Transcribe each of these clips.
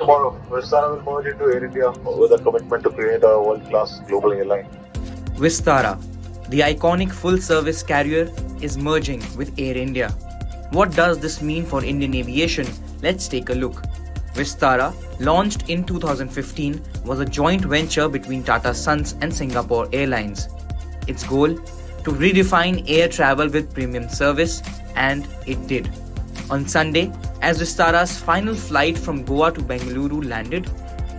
Tomorrow, Vistara will merge into Air India with a commitment to create a world-class global airline. Vistara, the iconic full-service carrier, is merging with Air India. What does this mean for Indian aviation? Let's take a look. Vistara, launched in 2015, was a joint venture between Tata Sons and Singapore Airlines. Its goal? To redefine air travel with premium service, and it did. On Sunday, as Vistara's final flight from Goa to Bengaluru landed,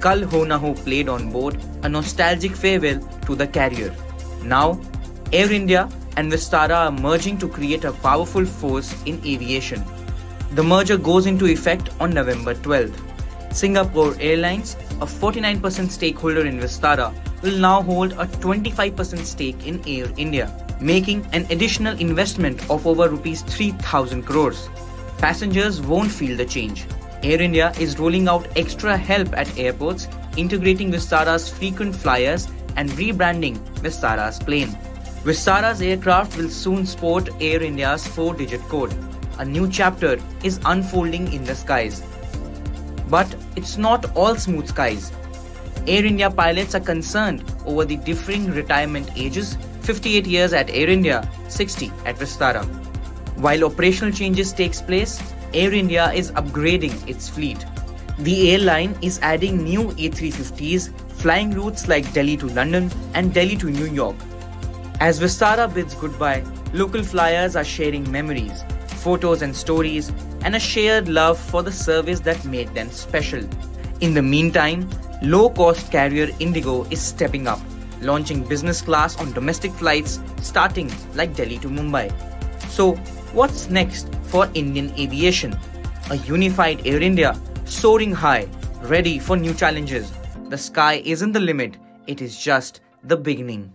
Kal Ho Na Ho played on board a nostalgic farewell to the carrier. Now, Air India and Vistara are merging to create a powerful force in aviation. The merger goes into effect on November 12th. Singapore Airlines, a 49% stakeholder in Vistara, will now hold a 25% stake in Air India, making an additional investment of over rupees 3000 crores. Passengers won't feel the change. Air India is rolling out extra help at airports, integrating Vistara's frequent flyers and rebranding Vistara's plane. Vistara's aircraft will soon sport Air India's four digit code. A new chapter is unfolding in the skies. But it's not all smooth skies. Air India pilots are concerned over the differing retirement ages 58 years at Air India, 60 at Vistara. While operational changes takes place, Air India is upgrading its fleet. The airline is adding new A350s, flying routes like Delhi to London and Delhi to New York, as Vistara bids goodbye, local flyers are sharing memories, photos and stories, and a shared love for the service that made them special. In the meantime, low-cost carrier Indigo is stepping up, launching business class on domestic flights starting like Delhi to Mumbai. So, what's next for Indian aviation? A unified Air India, soaring high, ready for new challenges. The sky isn't the limit, it is just the beginning.